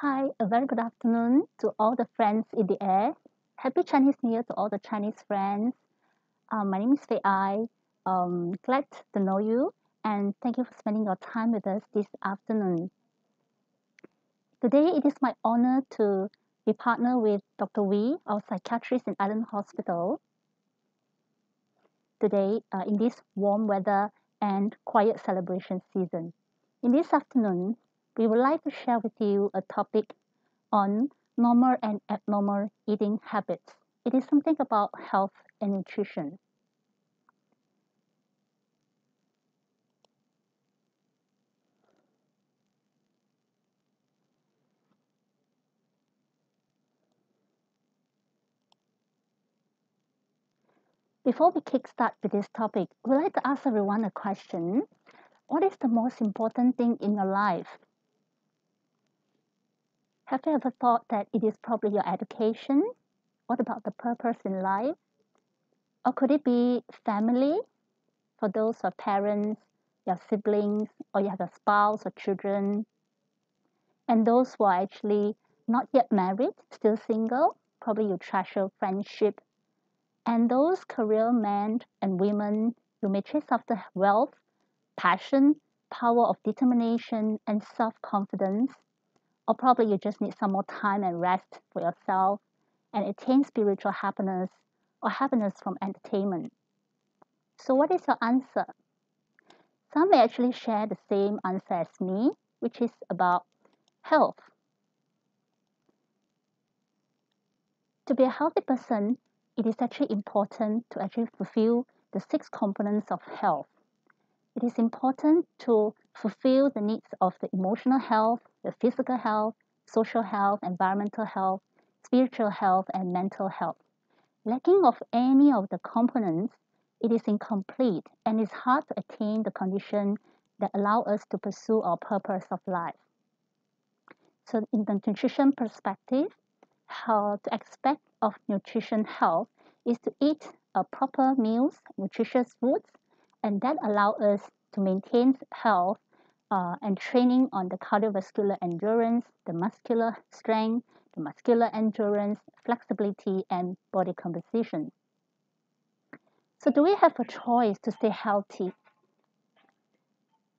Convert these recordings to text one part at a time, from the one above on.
Hi, a very good afternoon to all the friends in the air. Happy Chinese New Year to all the Chinese friends. Um, my name is Fei Ai. Um, glad to know you and thank you for spending your time with us this afternoon. Today, it is my honor to be partnered with Dr. Wee, our psychiatrist in Island Hospital. Today, uh, in this warm weather and quiet celebration season. In this afternoon, we would like to share with you a topic on normal and abnormal eating habits. It is something about health and nutrition. Before we kickstart with this topic, we'd like to ask everyone a question. What is the most important thing in your life? Have you ever thought that it is probably your education? What about the purpose in life? Or could it be family? For those are parents, your siblings, or you have a spouse or children. And those who are actually not yet married, still single, probably you treasure friendship. And those career men and women who may chase after wealth, passion, power of determination, and self confidence or probably you just need some more time and rest for yourself and attain spiritual happiness or happiness from entertainment. So, what is your answer? Some may actually share the same answer as me, which is about health. To be a healthy person, it is actually important to actually fulfill the six components of health. It is important to fulfill the needs of the emotional health, the physical health, social health, environmental health, spiritual health, and mental health. Lacking of any of the components, it is incomplete and it's hard to attain the condition that allow us to pursue our purpose of life. So in the nutrition perspective, how to expect of nutrition health is to eat a proper meals, nutritious foods, and that allow us to maintain health uh, and training on the cardiovascular endurance, the muscular strength, the muscular endurance, flexibility, and body composition. So, do we have a choice to stay healthy?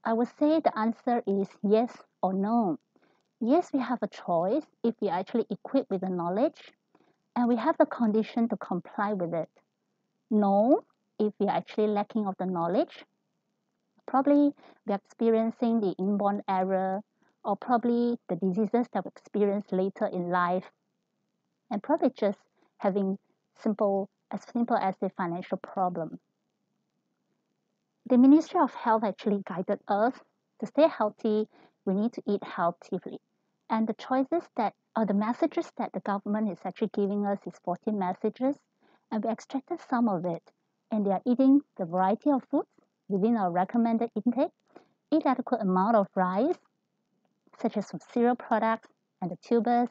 I would say the answer is yes or no. Yes, we have a choice if we are actually equipped with the knowledge and we have the condition to comply with it. No, if we are actually lacking of the knowledge probably we're experiencing the inborn error or probably the diseases that we experience later in life and probably just having simple as simple as the financial problem. The Ministry of Health actually guided us to stay healthy, we need to eat healthily. And the choices that or the messages that the government is actually giving us is 14 messages and we extracted some of it and they are eating the variety of foods within our recommended intake, eat adequate amount of rice, such as cereal products and tubers,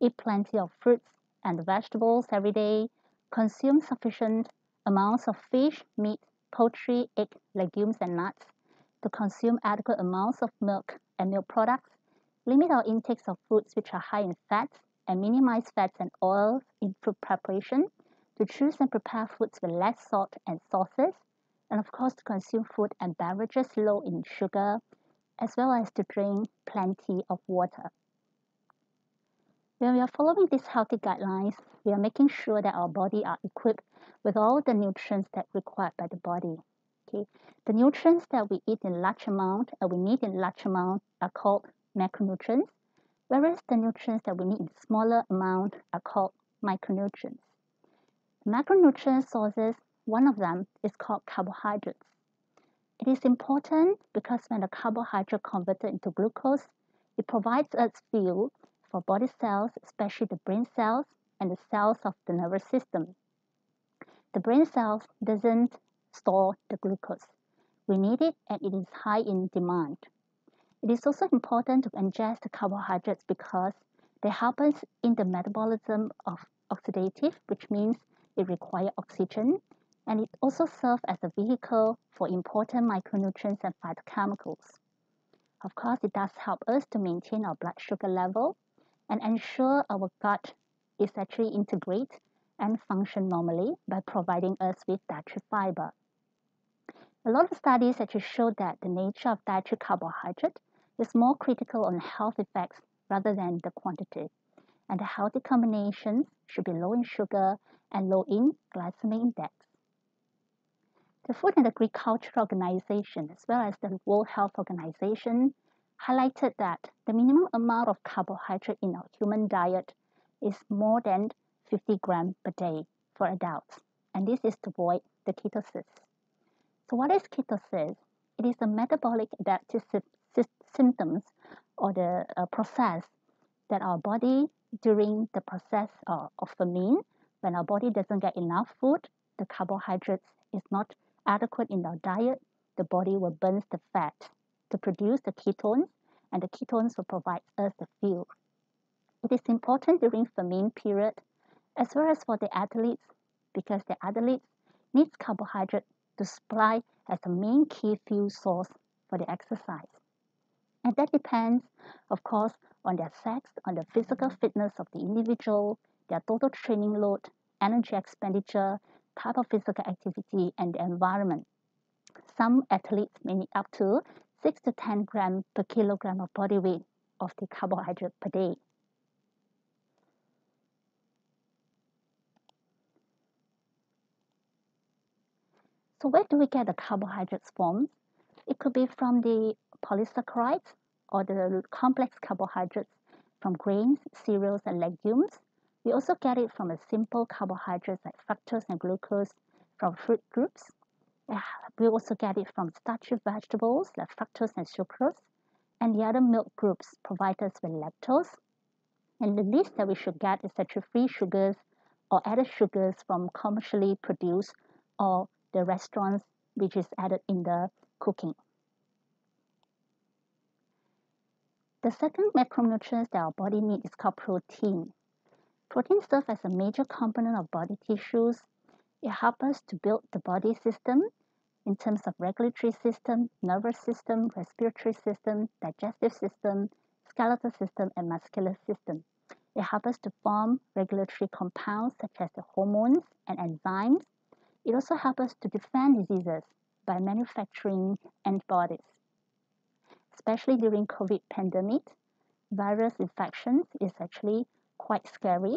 eat plenty of fruits and vegetables every day, consume sufficient amounts of fish, meat, poultry, egg, legumes, and nuts, to consume adequate amounts of milk and milk products, limit our intakes of foods which are high in fats, and minimize fats and oils in food preparation, to choose and prepare foods with less salt and sauces, and of course to consume food and beverages low in sugar, as well as to drink plenty of water. When we are following these healthy guidelines, we are making sure that our body are equipped with all the nutrients that required by the body. Okay, the nutrients that we eat in large amount and we need in large amount are called macronutrients, whereas the nutrients that we need in smaller amount are called micronutrients. Macronutrient sources one of them is called carbohydrates. It is important because when the carbohydrate converted into glucose, it provides us fuel for body cells, especially the brain cells and the cells of the nervous system. The brain cells doesn't store the glucose. We need it and it is high in demand. It is also important to ingest the carbohydrates because they help us in the metabolism of oxidative, which means it requires oxygen and it also serves as a vehicle for important micronutrients and phytochemicals. Of course, it does help us to maintain our blood sugar level, and ensure our gut is actually integrate and function normally by providing us with dietary fiber. A lot of studies actually show that the nature of dietary carbohydrate is more critical on health effects rather than the quantity, and the healthy combinations should be low in sugar and low in glycemic index. The Food and Agriculture Organization, as well as the World Health Organization, highlighted that the minimum amount of carbohydrate in our human diet is more than 50 grams per day for adults, and this is to avoid the ketosis. So what is ketosis? It is a metabolic adaptive symptoms or the uh, process that our body during the process uh, of famine, when our body doesn't get enough food, the carbohydrates is not adequate in our diet, the body will burn the fat to produce the ketones, and the ketones will provide us the fuel. It is important during the famine period as well as for the athletes because the athletes needs carbohydrate to supply as the main key fuel source for the exercise. And that depends, of course, on their sex, on the physical fitness of the individual, their total training load, energy expenditure, type of physical activity, and the environment. Some athletes may need up to 6 to 10 grams per kilogram of body weight of the carbohydrate per day. So where do we get the carbohydrates from? It could be from the polysaccharides or the complex carbohydrates from grains, cereals, and legumes. We also get it from a simple carbohydrates like fructose and glucose from fruit groups. We also get it from starchy vegetables like fructose and sucrose. And the other milk groups provide us with lactose. And the least that we should get is actually free sugars or added sugars from commercially produced or the restaurants which is added in the cooking. The second macronutrient that our body needs is called protein. Protein serves as a major component of body tissues. It helps us to build the body system in terms of regulatory system, nervous system, respiratory system, digestive system, skeletal system, and muscular system. It helps us to form regulatory compounds such as the hormones and enzymes it also helps us to defend diseases by manufacturing antibodies. Especially during COVID pandemic, virus infections is actually quite scary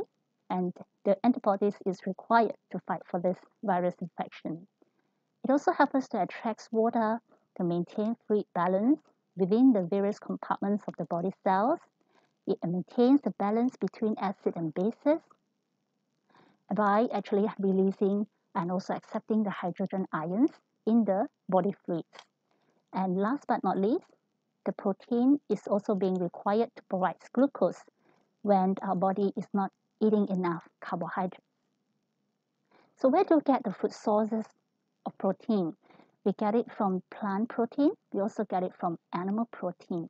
and the antibodies is required to fight for this virus infection. It also helps to attract water to maintain fluid balance within the various compartments of the body cells. It maintains the balance between acid and bases by actually releasing and also accepting the hydrogen ions in the body fluids. And last but not least, the protein is also being required to provide glucose when our body is not eating enough carbohydrates. So where do we get the food sources of protein? We get it from plant protein. We also get it from animal protein.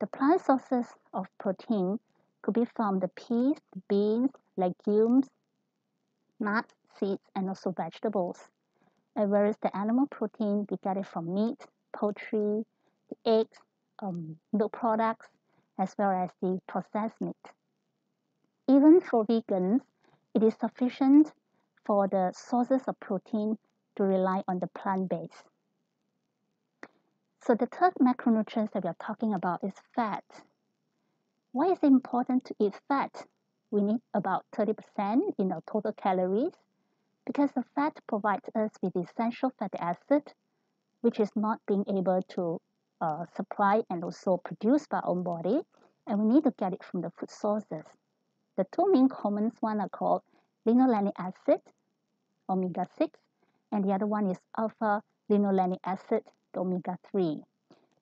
The plant sources of protein could be from the peas, beans, legumes, nuts, seeds, and also vegetables. And whereas the animal protein, we get it from meat, poultry, eggs, um, milk products, as well as the processed meat. Even for vegans, it is sufficient for the sources of protein to rely on the plant base. So the third macronutrient that we are talking about is fat. Why is it important to eat fat? We need about 30% in our total calories because the fat provides us with essential fatty acid, which is not being able to uh, supply and also produce by our own body, and we need to get it from the food sources. The two main common ones are called linolenic acid, omega-6, and the other one is alpha linolenic acid, omega-3.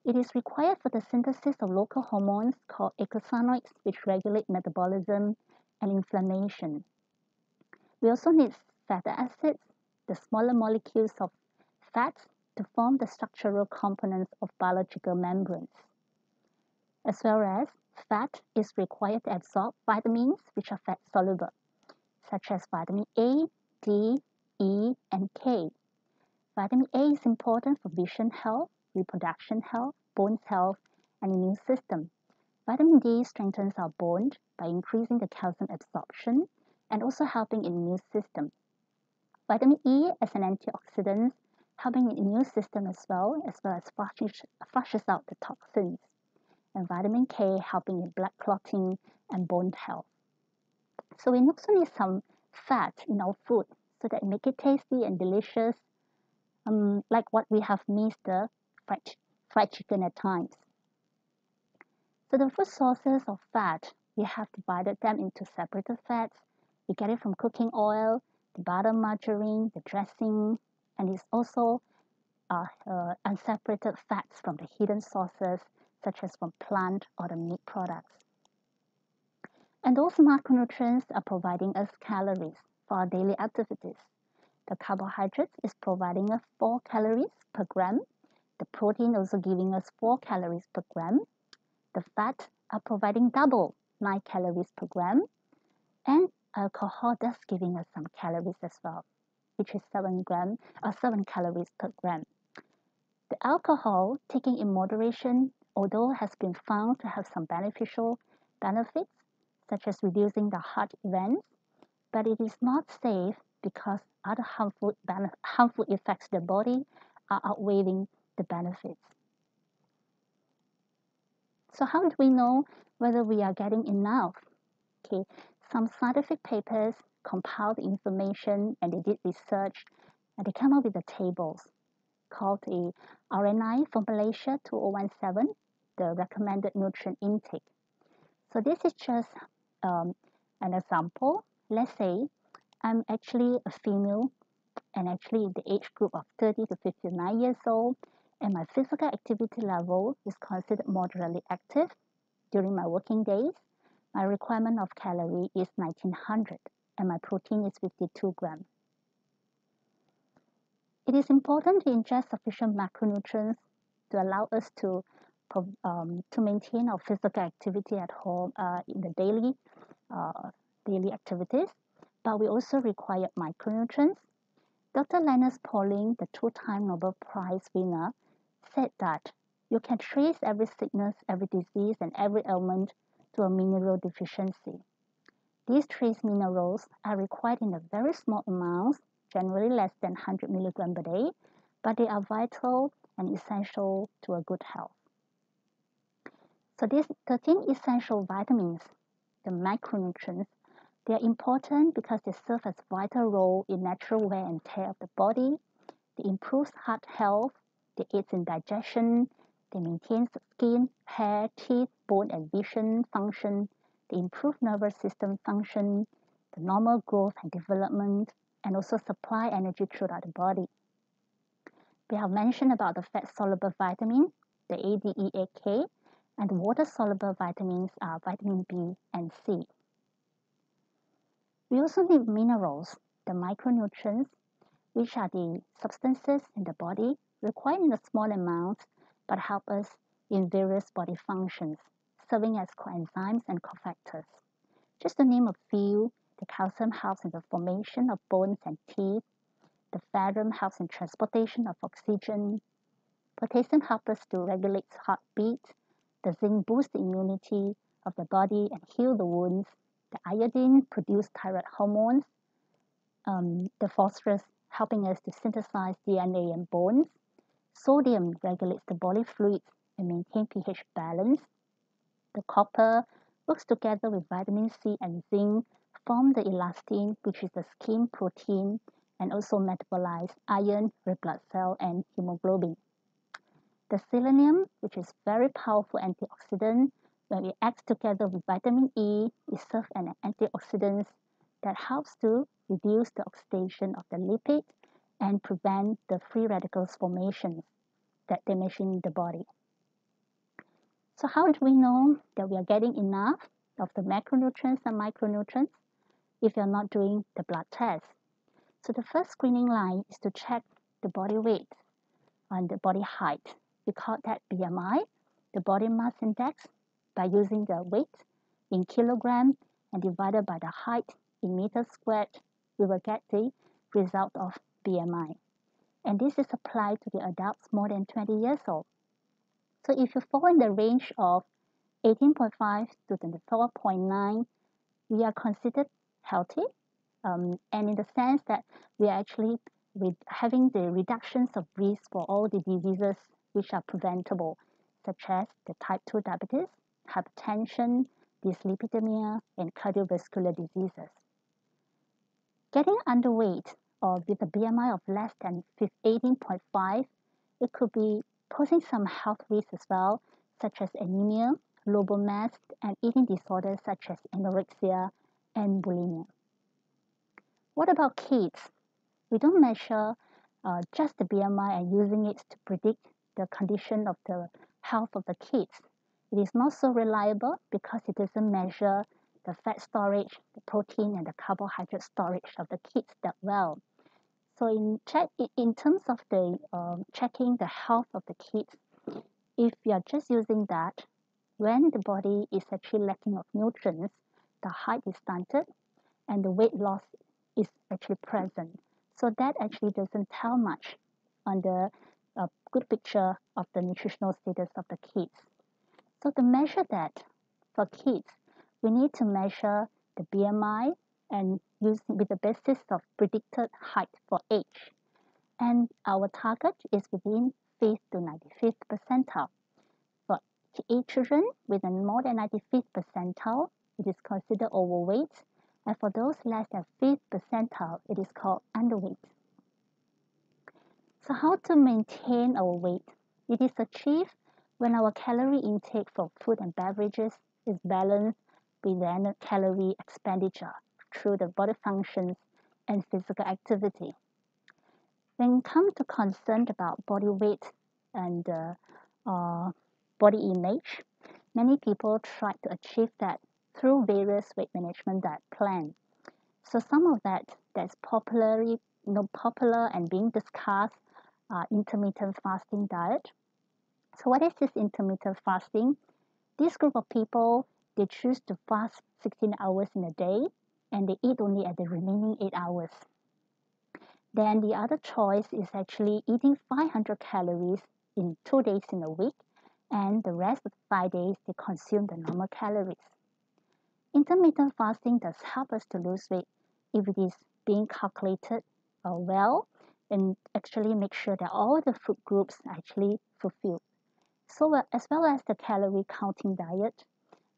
It is required for the synthesis of local hormones called eicosanoids, which regulate metabolism and inflammation. We also need fatty acids, the smaller molecules of fats to form the structural components of biological membranes. As well as fat is required to absorb vitamins which are fat soluble, such as vitamin A, D, E, and K. Vitamin A is important for vision health, reproduction health, bone health, and immune system. Vitamin D strengthens our bone by increasing the calcium absorption and also helping in immune system. Vitamin E as an antioxidant, helping in immune system as well, as well as flushes, flushes out the toxins. And vitamin K helping in blood clotting and bone health. So we also need some fat in our food so that make it tasty and delicious, um, like what we have missed the fried, fried chicken at times. So the food sources of fat, we have divided them into separated fats. We get it from cooking oil, the butter, margarine, the dressing, and it's also uh, uh, unseparated fats from the hidden sources, such as from plant or the meat products. And those macronutrients are providing us calories for our daily activities. The carbohydrate is providing us 4 calories per gram. The protein also giving us 4 calories per gram. The fat are providing double 9 calories per gram. And alcohol thus giving us some calories as well, which is 7 gram or 7 calories per gram. The alcohol taken in moderation, although has been found to have some beneficial benefits, such as reducing the heart events, but it is not safe because other harmful, harmful effects to the body are outweighing the benefits. So how do we know whether we are getting enough? Okay, some scientific papers compiled information and they did research and they came up with the tables called the RNI for Malaysia 2017, the recommended nutrient intake. So this is just um, an example. Let's say I'm actually a female and actually the age group of 30 to 59 years old and my physical activity level is considered moderately active during my working days. My requirement of calorie is 1900 and my protein is 52 grams. It is important to ingest sufficient macronutrients to allow us to um, to maintain our physical activity at home uh, in the daily uh, daily activities, but we also require micronutrients. Dr. Linus Pauling, the two-time Nobel Prize winner, said that you can trace every sickness, every disease, and every ailment to a mineral deficiency. These trace minerals are required in a very small amounts, generally less than 100 milligram per day, but they are vital and essential to a good health. So these 13 essential vitamins, the micronutrients, they are important because they serve as vital role in natural wear and tear of the body. They improve heart health, they aid in digestion, they maintain skin, hair, teeth, bone, and vision function. They improve nervous system function, the normal growth and development, and also supply energy throughout the body. We have mentioned about the fat-soluble vitamin, the ADEAK, and water-soluble vitamins are vitamin B and C. We also need minerals, the micronutrients, which are the substances in the body required in a small amount but help us in various body functions, serving as coenzymes and cofactors. Just to name a few, the calcium helps in the formation of bones and teeth. The ferrum helps in transportation of oxygen. Potassium helps us to regulate heartbeat. The zinc boosts the immunity of the body and heal the wounds. The iodine produces thyroid hormones. Um, the phosphorus helping us to synthesize DNA and bones. Sodium regulates the body fluids and maintain pH balance. The copper works together with vitamin C and zinc, form the elastin, which is the skin protein, and also metabolize iron, red blood cell, and hemoglobin. The selenium, which is very powerful antioxidant, when it acts together with vitamin E, it serves as an antioxidant that helps to reduce the oxidation of the lipid and prevent the free radicals formation that damaging the body. So how do we know that we are getting enough of the macronutrients and micronutrients if you're not doing the blood test? So the first screening line is to check the body weight and the body height. We call that BMI, the body mass index, by using the weight in kilogram and divided by the height in meters squared, we will get the result of BMI. And this is applied to the adults more than 20 years old. So if you fall in the range of 18.5 to 24.9, we are considered healthy. Um, and in the sense that we are actually with having the reductions of risk for all the diseases which are preventable, such as the type 2 diabetes, hypertension, dyslipidemia, and cardiovascular diseases. Getting underweight or with a BMI of less than 18.5, it could be posing some health risks as well, such as anemia, low mass, and eating disorders such as anorexia and bulimia. What about kids? We don't measure uh, just the BMI and using it to predict the condition of the health of the kids. It is not so reliable because it doesn't measure the fat storage, the protein, and the carbohydrate storage of the kids that well. So in check in terms of the um, checking the health of the kids, if you are just using that, when the body is actually lacking of nutrients, the height is stunted and the weight loss is actually present. So that actually doesn't tell much on the uh, good picture of the nutritional status of the kids. So to measure that for kids, we need to measure the BMI and use with the basis of predicted height for age. And our target is within 5th to 95th percentile. For age children with a more than 95th percentile, it is considered overweight. And for those less than 5th percentile, it is called underweight. So how to maintain our weight? It is achieved when our calorie intake for food and beverages is balanced with the calorie expenditure through the body functions and physical activity. When come to concern about body weight and uh, uh, body image, many people try to achieve that through various weight management diet plan. So some of that that's popularly you know, popular and being discussed uh, intermittent fasting diet. So what is this intermittent fasting? This group of people, they choose to fast 16 hours in a day and they eat only at the remaining 8 hours. Then the other choice is actually eating 500 calories in 2 days in a week and the rest of the 5 days they consume the normal calories. Intermittent fasting does help us to lose weight if it is being calculated uh, well and actually make sure that all the food groups are actually fulfilled. So uh, as well as the calorie counting diet,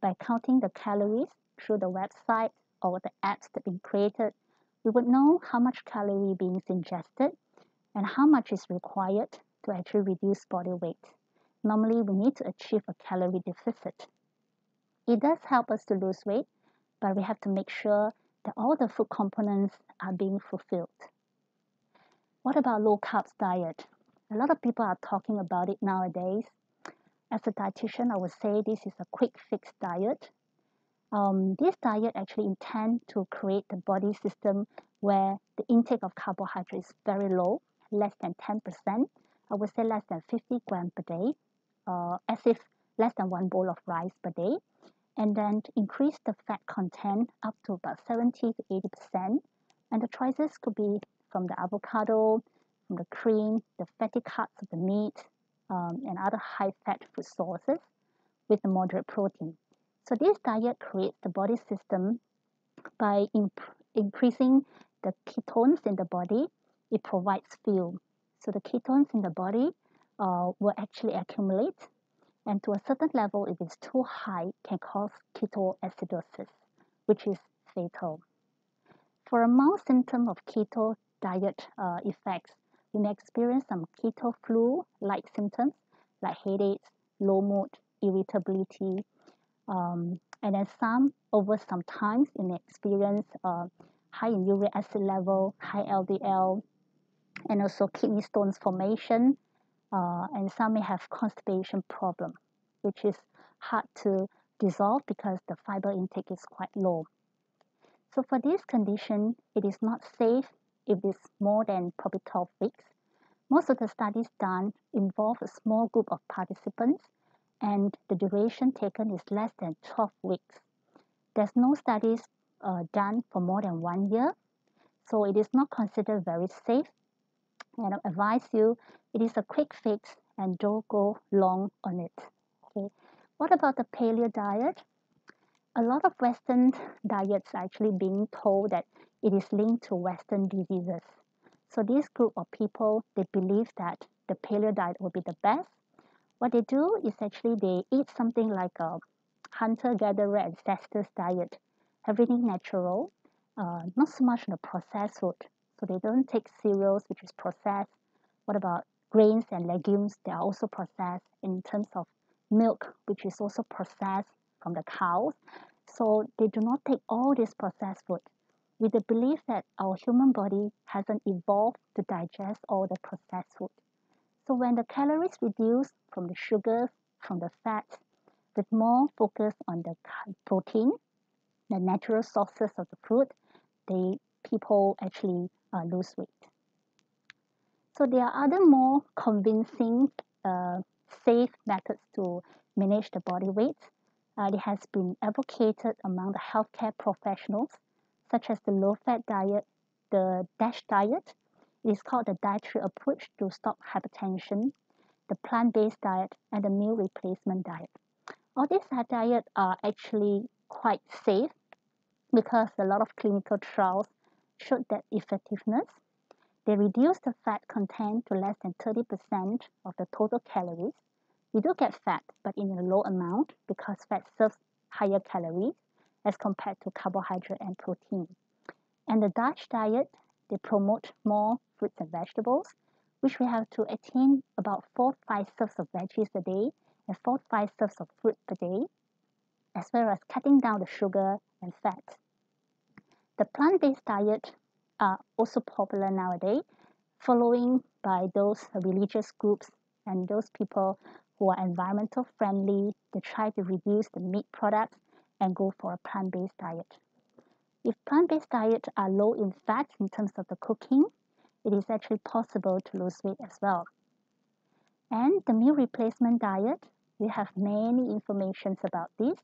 by counting the calories through the website or the apps that have been created, we would know how much calorie being ingested and how much is required to actually reduce body weight. Normally, we need to achieve a calorie deficit. It does help us to lose weight, but we have to make sure that all the food components are being fulfilled. What about low carbs diet? A lot of people are talking about it nowadays. As a dietitian, I would say this is a quick fix diet. Um, this diet actually intend to create the body system where the intake of carbohydrate is very low, less than 10%. I would say less than 50 grams per day, uh, as if less than one bowl of rice per day. And then increase the fat content up to about 70 to 80%. And the choices could be from the avocado, from the cream, the fatty cuts of the meat, um, and other high-fat food sources with a moderate protein. So this diet creates the body system by imp increasing the ketones in the body. It provides fuel. So the ketones in the body uh, will actually accumulate and to a certain level, if it's too high, can cause ketoacidosis, which is fatal. For a mild symptom of keto diet uh, effects, you may experience some keto flu-like symptoms like headaches, low mood, irritability, um, and then some over some times you may experience uh, high in uric acid level, high LDL, and also kidney stones formation, uh, and some may have constipation problem, which is hard to dissolve because the fiber intake is quite low. So for this condition, it is not safe if it's more than probably 12 weeks. Most of the studies done involve a small group of participants and the duration taken is less than 12 weeks. There's no studies uh, done for more than one year, so it is not considered very safe. And I advise you, it is a quick fix and don't go long on it. Okay. What about the paleo diet? A lot of Western diets are actually being told that it is linked to Western diseases. So this group of people, they believe that the paleo diet will be the best. What they do is actually they eat something like a hunter-gatherer ancestors diet, everything natural, uh, not so much the processed food. So they don't take cereals, which is processed. What about grains and legumes? They are also processed in terms of milk, which is also processed from the cows. So they do not take all this processed food with the belief that our human body hasn't evolved to digest all the processed food. So when the calories reduce from the sugars, from the fats, with more focus on the protein, the natural sources of the food, the people actually uh, lose weight. So there are other more convincing, uh, safe methods to manage the body weight. Uh, it has been advocated among the healthcare professionals such as the low-fat diet, the DASH diet. It is called the dietary approach to stop hypertension, the plant-based diet, and the meal replacement diet. All these diets are actually quite safe because a lot of clinical trials showed that effectiveness. They reduce the fat content to less than 30% of the total calories. We do get fat, but in a low amount because fat serves higher calories as compared to carbohydrate and protein. And the DASH diet, they promote more fruits and vegetables, which we have to attain about 4 5 serves of veggies a day and 4 5 serves of fruit per day, as well as cutting down the sugar and fat. The plant-based diet are also popular nowadays, following by those religious groups and those people who are environmental friendly. They try to reduce the meat products and go for a plant-based diet. If plant-based diets are low in fat in terms of the cooking, it is actually possible to lose weight as well. And the meal replacement diet, we have many informations about this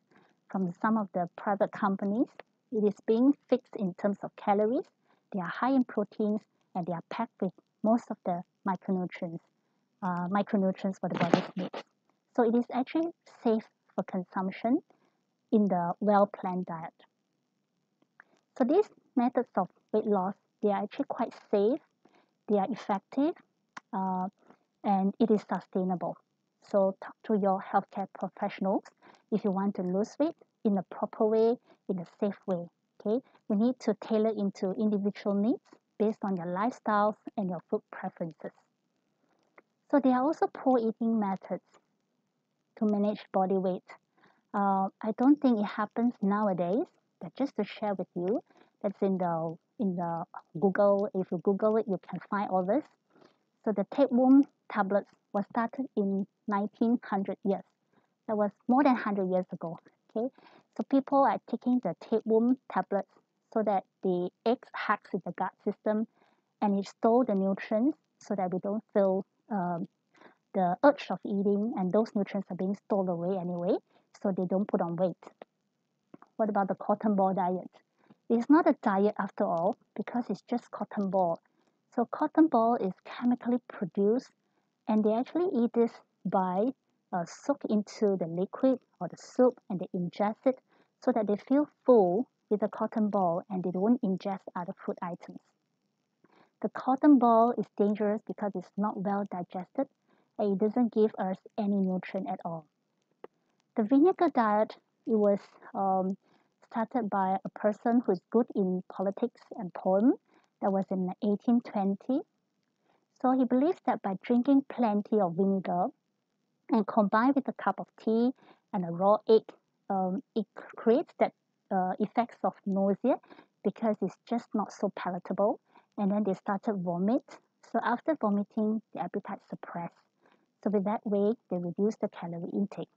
from some of the private companies. It is being fixed in terms of calories. They are high in proteins and they are packed with most of the micronutrients, uh, micronutrients for the body's needs. So it is actually safe for consumption in the well-planned diet. So these methods of weight loss, they are actually quite safe, they are effective, uh, and it is sustainable. So talk to your healthcare professionals if you want to lose weight in a proper way, in a safe way. Okay, we need to tailor into individual needs based on your lifestyles and your food preferences. So there are also poor eating methods to manage body weight. Uh, I don't think it happens nowadays, but just to share with you, that's in the in the Google. If you Google it, you can find all this. So the tapeworm tablets was started in 1900 years. That was more than 100 years ago. Okay, so people are taking the tapeworm tablets so that the eggs hacks in the gut system, and it store the nutrients so that we don't feel um, the urge of eating, and those nutrients are being stored away anyway so they don't put on weight. What about the cotton ball diet? It's not a diet after all because it's just cotton ball. So cotton ball is chemically produced and they actually eat this by uh, soak into the liquid or the soup and they ingest it so that they feel full with the cotton ball and they don't ingest other food items. The cotton ball is dangerous because it's not well digested and it doesn't give us any nutrient at all. The vinegar diet, it was um, started by a person who's good in politics and poem. That was in 1820. So he believes that by drinking plenty of vinegar and combined with a cup of tea and a raw egg, um, it creates that uh, effects of nausea because it's just not so palatable. And then they started vomit. So after vomiting, the appetite suppressed. So with that way, they reduce the calorie intake.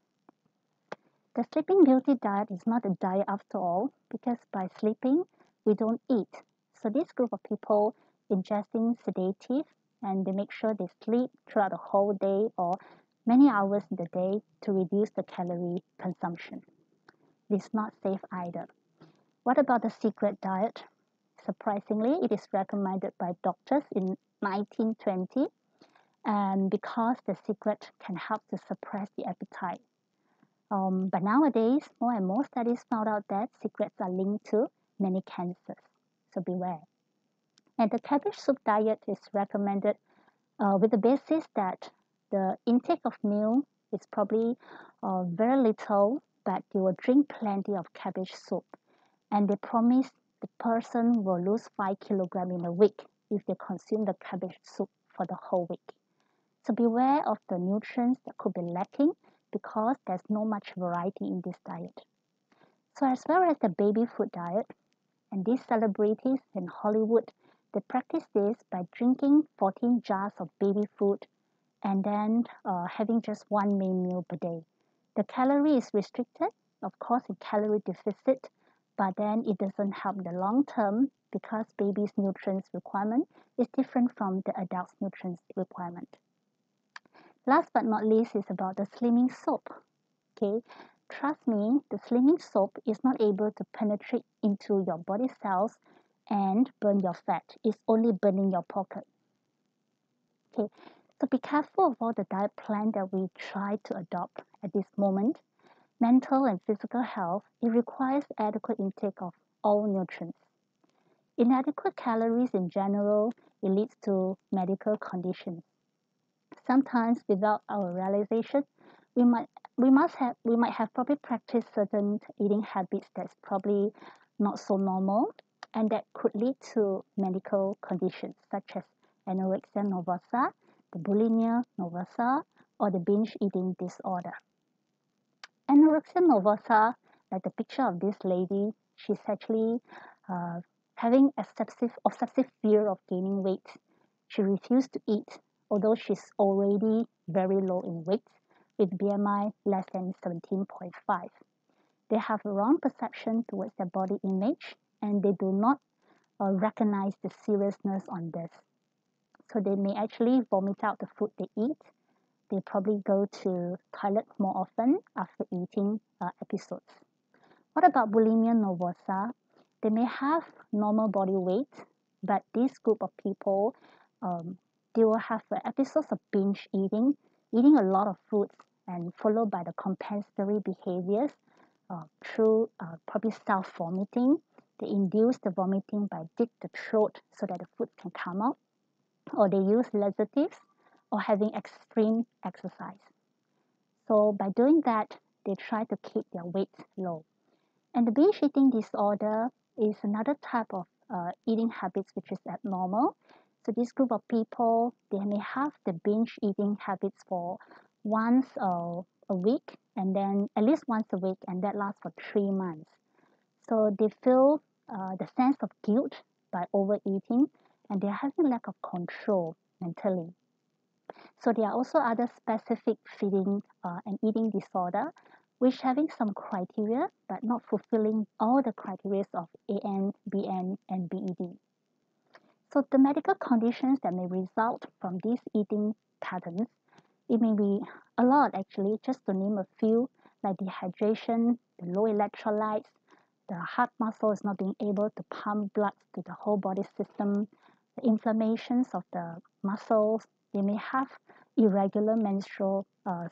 The Sleeping Beauty diet is not a diet after all because by sleeping, we don't eat. So this group of people ingesting sedative and they make sure they sleep throughout the whole day or many hours in the day to reduce the calorie consumption. It is not safe either. What about the secret diet? Surprisingly, it is recommended by doctors in 1920 and because the secret can help to suppress the appetite Um, but nowadays, more and more studies found out that cigarettes are linked to many cancers. So beware. And the cabbage soup diet is recommended uh, with the basis that the intake of meal is probably uh, very little, but you will drink plenty of cabbage soup. And they promise the person will lose 5 kilogram in a week if they consume the cabbage soup for the whole week. So beware of the nutrients that could be lacking because there's no much variety in this diet. So as well as the baby food diet, and these celebrities in Hollywood, they practice this by drinking 14 jars of baby food and then uh, having just one main meal per day. The calorie is restricted, of course, a calorie deficit, but then it doesn't help the long term because baby's nutrients requirement is different from the adult's nutrients requirement. Last but not least is about the slimming soap. Okay, trust me, the slimming soap is not able to penetrate into your body cells and burn your fat. It's only burning your pocket. Okay, so be careful of all the diet plan that we try to adopt at this moment. Mental and physical health, it requires adequate intake of all nutrients. Inadequate calories in general, it leads to medical conditions sometimes without our realization, we might we must have we might have probably practiced certain eating habits that's probably not so normal and that could lead to medical conditions such as anorexia nervosa, the bulimia nervosa, or the binge eating disorder. Anorexia nervosa, like the picture of this lady, she's actually uh, having excessive, obsessive fear of gaining weight. She refused to eat although she's already very low in weight with BMI less than 17.5. They have a wrong perception towards their body image and they do not uh, recognize the seriousness on this. So they may actually vomit out the food they eat. They probably go to toilet more often after eating uh, episodes. What about bulimia nervosa? They may have normal body weight, but this group of people um, they will have episodes of binge eating, eating a lot of food, and followed by the compensatory behaviors uh, through uh, probably self vomiting. They induce the vomiting by dig the throat so that the food can come out, or they use laxatives, or having extreme exercise. So by doing that, they try to keep their weight low. And the binge eating disorder is another type of uh, eating habits which is abnormal so this group of people, they may have the binge eating habits for once a, a week and then at least once a week and that lasts for three months. So they feel uh, the sense of guilt by overeating and they're having lack of control mentally. So there are also other specific feeding uh, and eating disorder which having some criteria but not fulfilling all the criteria of AN, BN, and BED. So the medical conditions that may result from these eating patterns, it may be a lot actually, just to name a few, like dehydration, the low electrolytes, the heart muscle is not being able to pump blood to the whole body system, the inflammations of the muscles, they may have irregular menstrual uh,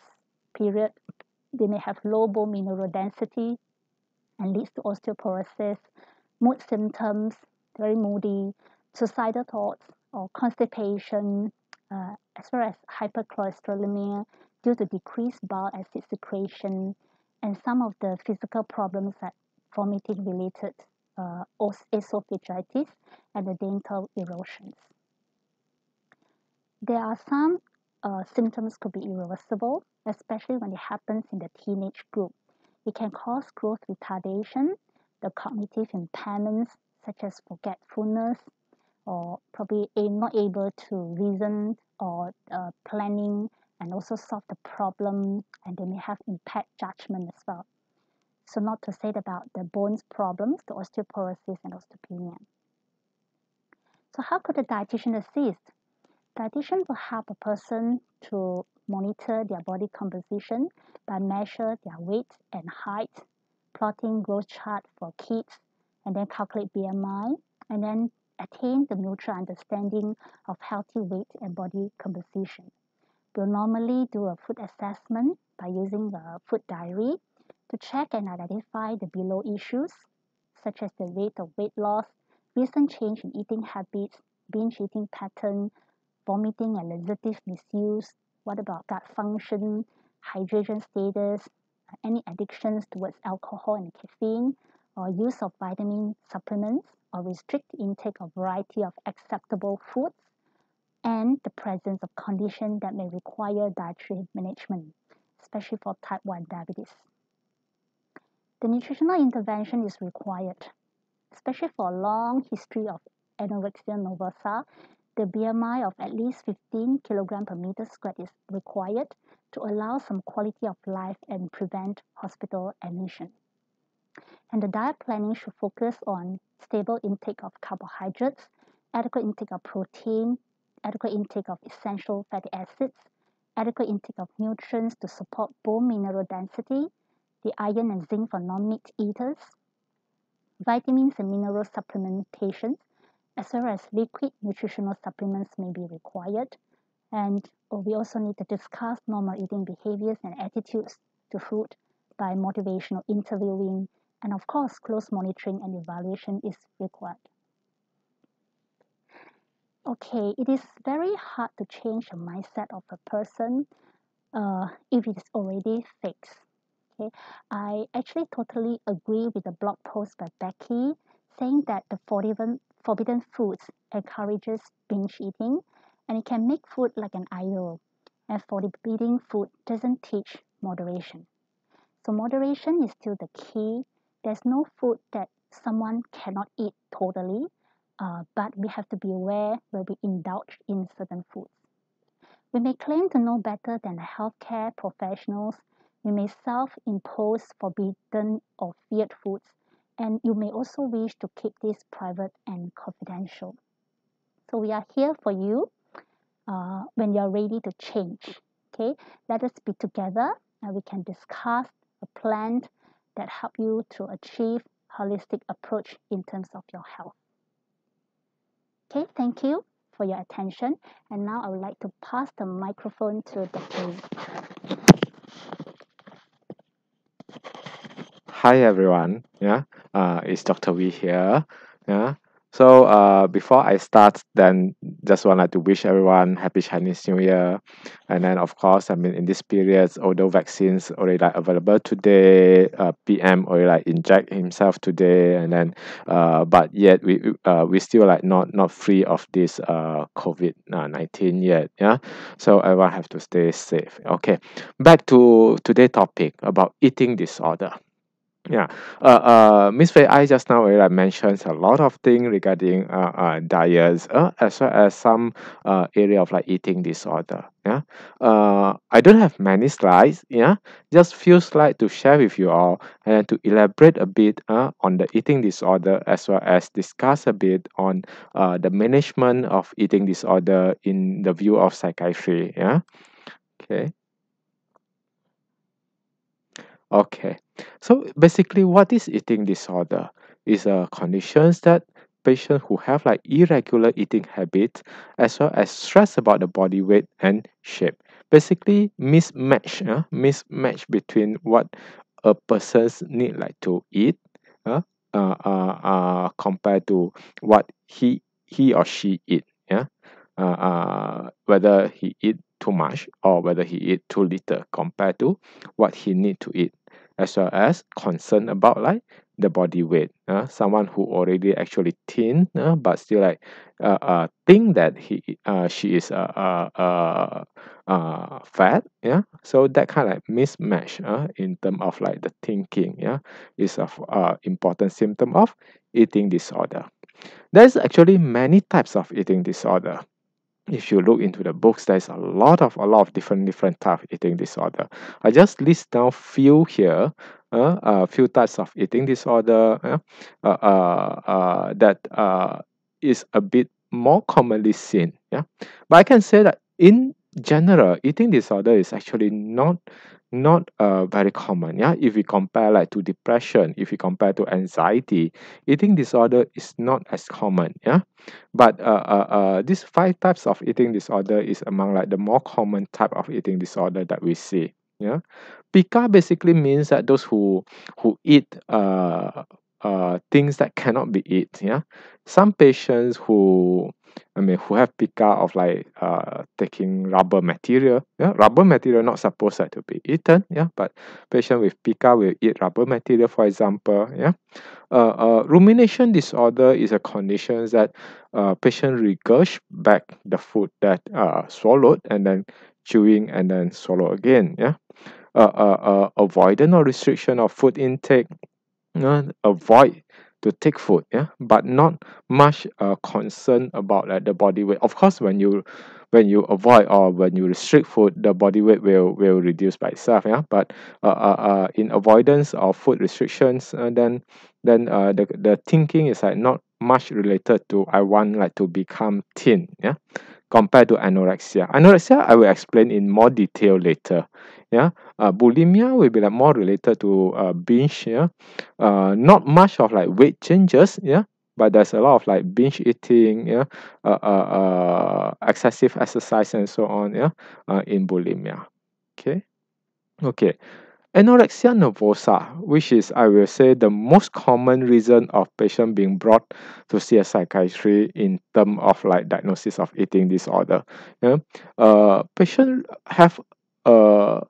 period, they may have low bone mineral density and leads to osteoporosis, mood symptoms, very moody, suicidal thoughts or constipation, uh, as well as hypercholesterolemia due to decreased bile acid secretion, and some of the physical problems like vomiting related uh, esophagitis and the dental erosions. There are some uh, symptoms could be irreversible, especially when it happens in the teenage group. It can cause growth retardation, the cognitive impairments such as forgetfulness, or probably a not able to reason or uh, planning and also solve the problem and they may have impact judgment as well. So not to say about the bones problems, the osteoporosis and osteopenia. So how could a dietitian assist? Dietitian will help a person to monitor their body composition by measure their weight and height, plotting growth chart for kids, and then calculate BMI, and then attain the mutual understanding of healthy weight and body composition. We'll normally do a food assessment by using a food diary to check and identify the below issues, such as the rate of weight loss, recent change in eating habits, binge eating pattern, vomiting and laxative misuse, what about gut function, hydration status, any addictions towards alcohol and caffeine, or use of vitamin supplements, or restrict intake of variety of acceptable foods, and the presence of condition that may require dietary management, especially for type 1 diabetes. The nutritional intervention is required, especially for a long history of anorexia nervosa. The BMI of at least 15 kg per meter squared is required to allow some quality of life and prevent hospital admission. And the diet planning should focus on stable intake of carbohydrates, adequate intake of protein, adequate intake of essential fatty acids, adequate intake of nutrients to support bone mineral density, the iron and zinc for non-meat eaters, vitamins and mineral supplementations, as well as liquid nutritional supplements may be required. And oh, we also need to discuss normal eating behaviors and attitudes to food by motivational interviewing, and of course, close monitoring and evaluation is required. Okay, it is very hard to change the mindset of a person uh, if it is already fixed. Okay, I actually totally agree with the blog post by Becky saying that the forbidden, forbidden foods encourages binge eating and it can make food like an idol. And forbidding food doesn't teach moderation. So moderation is still the key. There's no food that someone cannot eat totally, uh, but we have to be aware where we indulge in certain foods. We may claim to know better than the healthcare professionals you may self-impose forbidden or feared foods, and you may also wish to keep this private and confidential. So we are here for you uh, when you're ready to change. Okay, let us be together and we can discuss a plan that help you to achieve holistic approach in terms of your health. Okay, thank you for your attention. And now I would like to pass the microphone to Dr. Hi everyone. Yeah, uh, it's Dr. Wee here. Yeah. So uh, before I start, then just wanted to wish everyone happy Chinese New Year, and then of course, I mean in this period, although vaccines already like available today, uh, PM already like inject himself today, and then uh, but yet we uh, we still like not not free of this uh COVID nineteen yet. Yeah, so everyone have to stay safe. Okay, back to today topic about eating disorder. Yeah, uh, uh, Miss Fei, Ai just now already mentioned a lot of things regarding uh, uh, diets, uh, as well as some uh, area of like eating disorder. Yeah, uh, I don't have many slides. Yeah, just few slides to share with you all and to elaborate a bit uh, on the eating disorder as well as discuss a bit on uh, the management of eating disorder in the view of psychiatry. Yeah, okay. Okay, so basically, what is eating disorder? Is a conditions that patients who have like irregular eating habits as well as stress about the body weight and shape. Basically, mismatch, uh, mismatch between what a person's need like to eat, uh, uh, uh, uh, compared to what he he or she eat. Yeah, uh, uh, whether he eat too much or whether he eat too little compared to what he need to eat as well as concern about like the body weight. Uh, someone who already actually thin uh, but still like uh, uh think that he uh she is uh, uh, uh, uh fat yeah? So that kind of like mismatch uh, in term of like the thinking yeah is of uh important symptom of eating disorder. There's actually many types of eating disorder if you look into the books there's a lot of a lot of different different type of eating disorder. I just list down few here uh, a few types of eating disorder uh, uh, uh, uh, that uh, is a bit more commonly seen yeah. But i can say that in general eating disorder is actually not not uh, very common yeah? If we compare like to depression if we compare to anxiety eating disorder is not as common yeah? But uh, uh, uh, these five types of eating disorder is among like the more common type of eating disorder that we see yeah? Pica basically means that those who who eat uh, uh, things that cannot be eat yeah? Some patients who I mean, who have pica of like uh taking rubber material. Yeah, rubber material not supposed to be eaten. Yeah, but patient with pica will eat rubber material, for example. Yeah, uh, uh rumination disorder is a condition that uh patient regurge back the food that uh swallowed and then chewing and then swallow again. Yeah, uh, uh, uh avoidance or restriction of food intake. Uh, avoid to take food yeah but not much uh, concern about like the body weight. Of course when you when you avoid or when you restrict food the body weight will will reduce by itself yeah but uh, uh, uh in avoidance of food restrictions uh, then then uh the the thinking is like not much related to I want like to become thin yeah compared to anorexia. Anorexia I will explain in more detail later yeah? Uh, bulimia will be like more related to uh, binge yeah? Uh, not much of like weight changes yeah? But there's a lot of like binge eating yeah? Uh, uh, uh excessive exercise and so on yeah? Uh, in bulimia. Okay? Okay. Anorexia nervosa which is i will say the most common reason of patient being brought to see a psychiatry in term of like diagnosis of eating disorder yeah? Uh patient have uh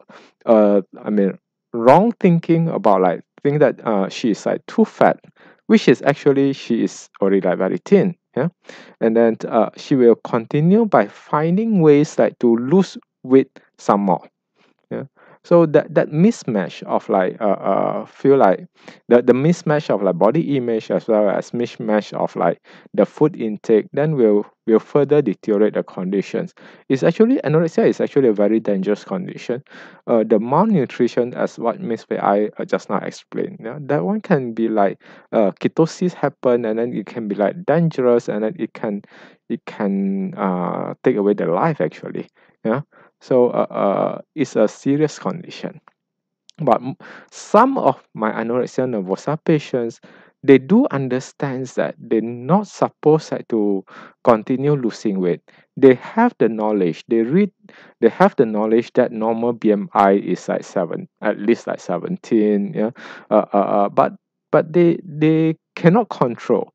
uh I mean wrong thinking about like think that uh she is like too fat which is actually she is already like very thin yeah? And then uh she will continue by finding ways like to lose weight some more so that that mismatch of like uh, uh feel like the the mismatch of like body image as well as mismatch of like the food intake then will will further deteriorate the conditions. It's actually anorexia is actually a very dangerous condition. Uh the malnutrition as what miss Ai uh, just now explained yeah that one can be like uh ketosis happen and then it can be like dangerous and then it can it can uh take away the life actually yeah so uh, uh it's a serious condition. But some of my anorexia nervosa patients they do understand that they're not supposed to continue losing weight. They have the knowledge they read they have the knowledge that normal bmi is like seven at least like 17 yeah. Uh, uh, uh, but but they they cannot control.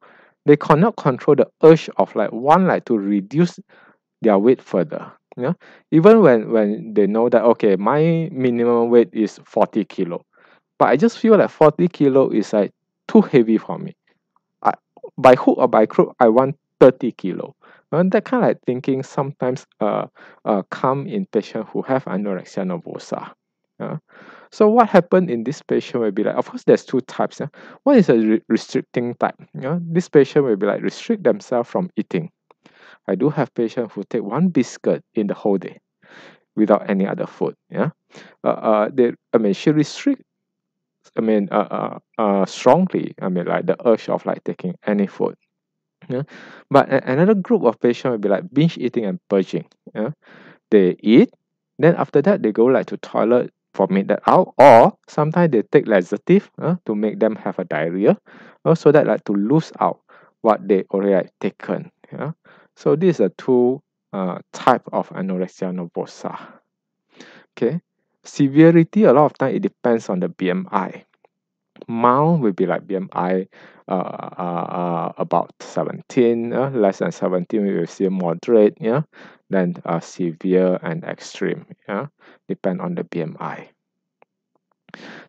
They cannot control the urge of like one like to reduce their weight further yeah even when when they know that okay my minimum weight is 40 kilo but I just feel like 40 kilo is like too heavy for me. I, by hook or by crook I want 30 kilo. And that kind of like thinking sometimes uh, uh come in patient who have anorexia nervosa yeah so what happened in this patient will be like of course there's two types yeah one is a re- restricting type yeah this patient will be like restrict themselves from eating I do have patients who take one biscuit in the whole day without any other food. Yeah, uh, uh, they I mean she restrict. I mean, uh, uh, uh, strongly. I mean, like the urge of like taking any food. Yeah, but a- another group of patients will be like binge eating and purging. Yeah, they eat, then after that they go like to toilet for vomit that out, or sometimes they take laxative uh, to make them have a diarrhea, or so that like to lose out what they already like, taken. Yeah, so these are two uh, type of anorexia nervosa. Okay, severity a lot of time it depends on the BMI. Mild will be like BMI uh, uh, uh, about 17, uh, less than 17 we will see moderate, yeah, then uh, severe and extreme, yeah, depend on the BMI.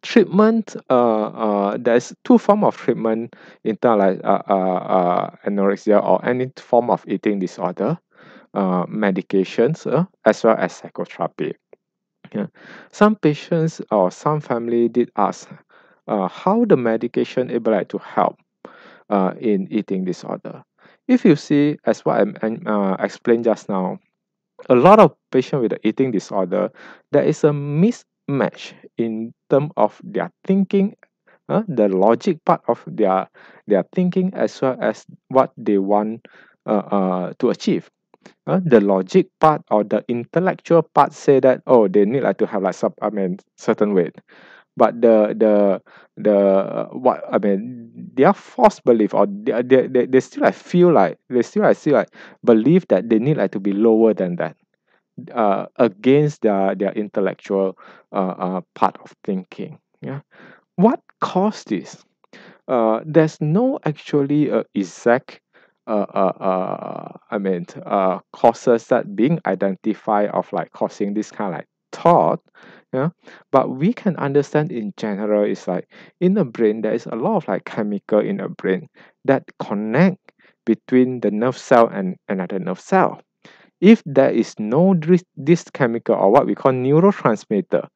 Treatment, uh, uh, there's two form of treatment in terms like uh, uh, uh, anorexia or any form of eating disorder, uh, medications, uh, as well as psychotherapy. Some patients or some family did ask uh, how the medication able like to help uh, in eating disorder. If you see, as what I uh, explained just now, a lot of patients with the eating disorder, there is a mismatch in terms of their thinking, uh, the logic part of their their thinking, as well as what they want uh, uh, to achieve. uh, the logic part or the intellectual part say that oh they need like to have like sub I mean certain weight but the the the uh, what I mean their false belief or they, they, they, they still like feel like they still like still like believe that they need like to be lower than that uh, against their their intellectual uh, uh, part of thinking yeah? What caused this? Uh, there's no actually uh, exact uh, uh, uh, I mean uh, causes that being identified of like causing this kind of like thought yeah? But we can understand in general is like in the brain there is a lot of like chemical in the brain that connect between the nerve cell and another nerve cell if there is no this, chemical or what we call neurotransmitter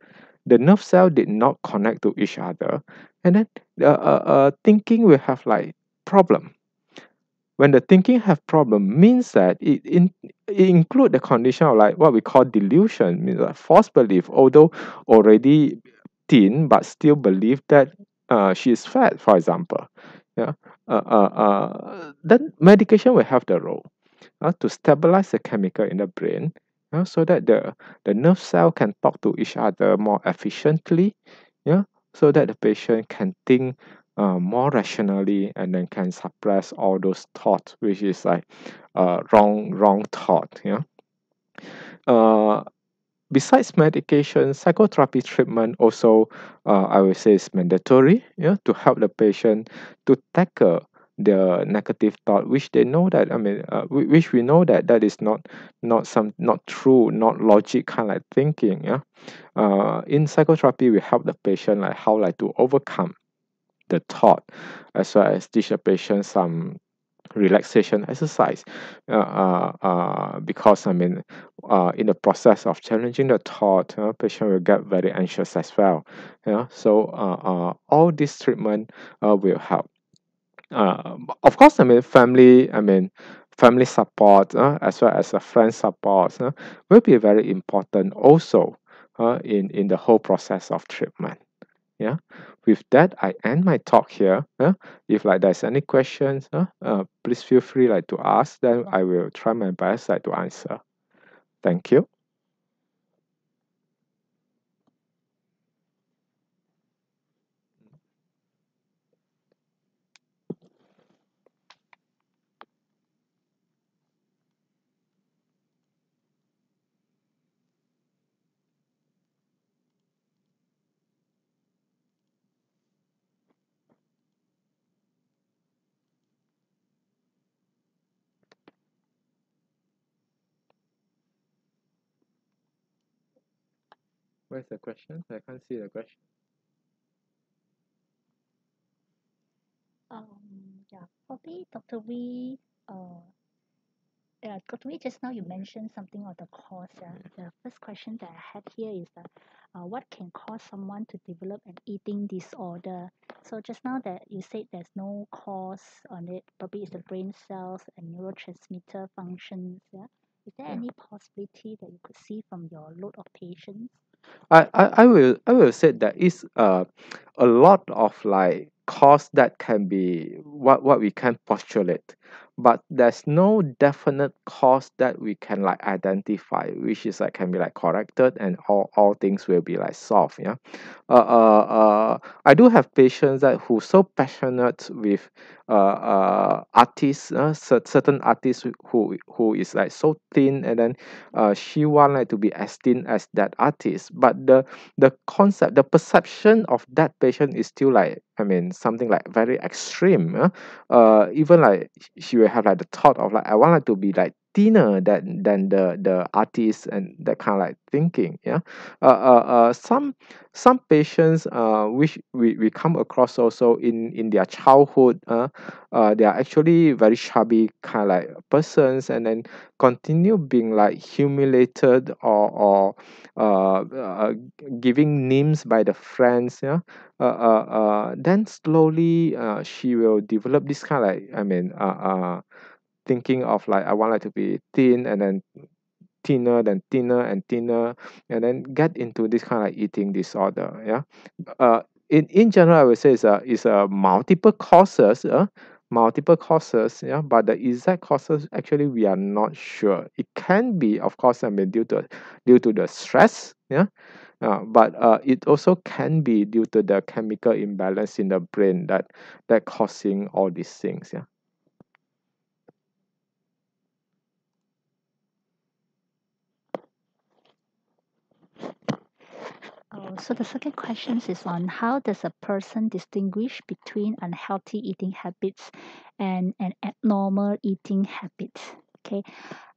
the nerve cell did not connect to each other and then uh, uh, uh, thinking will have like problem. When the thinking have problem means that it, in, it include the condition of like what we call delusion means like false belief although already thin but still believe that uh, she is fat for example. Yeah uh, uh, uh, then medication will have the role uh, to stabilize the chemical in the brain uh, so that the the nerve cell can talk to each other more efficiently yeah so that the patient can think uh, more rationally and then can suppress all those thoughts which is like uh, wrong wrong thought yeah. Uh, besides medication psychotherapy treatment also uh, i would say is mandatory yeah to help the patient to tackle the negative thought which they know that i mean uh, which we know that that is not not some not true not logic kind of like thinking yeah? Uh, in psychotherapy we help the patient like how like to overcome the thought as well as teach the patient some relaxation exercise. Uh, uh, uh, because I mean uh, in the process of challenging the thought uh, patient will get very anxious as well yeah? So uh, uh, all this treatment uh, will help uh, of course I mean family I mean family support uh, as well as a friend support uh, will be very important also uh, in in the whole process of treatment. Yeah? With that i end my talk here uh, if like there's any questions uh, uh, please feel free like to ask then i will try my best like to answer. Thank you where's the question i can't see the question Um, yeah, probably Dr. Wee, uh, yeah, Dr. Wee, just now you mentioned something of the cause. Yeah. The first question that I had here is that uh, what can cause someone to develop an eating disorder? So just now that you said there's no cause on it, probably it's the brain cells and neurotransmitter functions. Yeah. Is there Yeah. any possibility that you could see from your load of patients? I, I, I will I will say that is uh, a lot of like cause that can be what what we can postulate. But there's no definite cause that we can like identify which is like can be like corrected and all, all things will be like solved yeah? Uh, uh, uh I do have patients that who so passionate with uh, uh artists uh, certain artists who who is like so thin and then uh, she want like to be as thin as that artist. But the the concept the perception of that patient is still like i mean something like very extreme uh even like she will have like the thought of like i want like to be like thinner than than the the artist and that kind of like thinking yeah? Uh, uh, uh some some patients uh which we, we come across also in in their childhood uh, uh they are actually very chubby kind of like persons and then continue being like humiliated or or uh, uh giving names by the friends yeah? Uh, uh, uh then slowly uh she will develop this kind of like i mean uh, uh thinking of like i want like to be thin and then thinner than thinner and thinner and then get into this kind of like eating disorder yeah? Uh in in general i would say it's a it's a multiple causes uh, multiple causes yeah? But the exact causes actually we are not sure. It can be of course i mean due to due to the stress yeah? Uh, but uh, it also can be due to the chemical imbalance in the brain that that causing all these things yeah Oh, so the second question is on how does a person distinguish between unhealthy eating habits and an abnormal eating habit? Okay,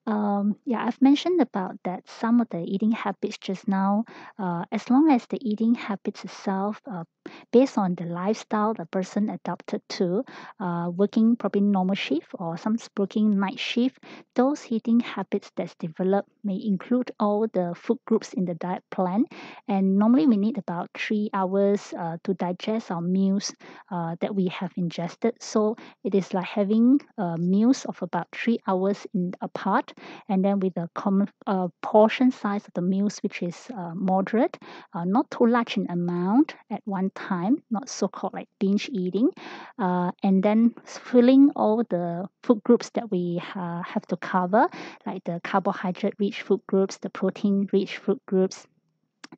um, yeah, I've mentioned about that some of the eating habits just now, uh, as long as the eating habits itself, uh, based on the lifestyle the person adopted to, uh, working probably normal shift or some working night shift, those eating habits that's developed may include all the food groups in the diet plan. And normally we need about three hours uh, to digest our meals uh, that we have ingested. So it is like having uh, meals of about three hours in apart and then with a common uh, portion size of the meals which is uh, moderate uh, not too large in amount at one time not so called like binge eating uh, and then filling all the food groups that we ha- have to cover like the carbohydrate rich food groups the protein rich food groups